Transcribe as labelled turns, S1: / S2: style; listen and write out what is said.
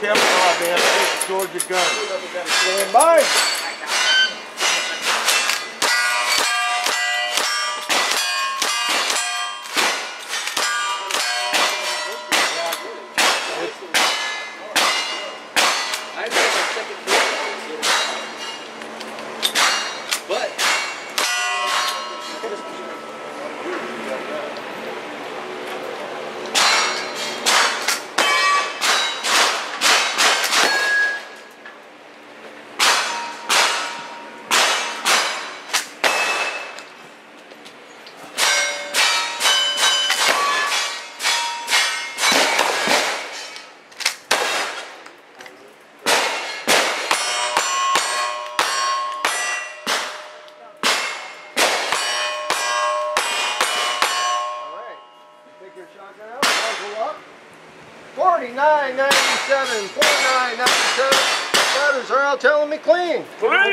S1: Kevin, oh man, your gun.
S2: Stand by. Out. Muzzle up. 49.97. 49.97. That is Earl telling me clean.
S1: Please.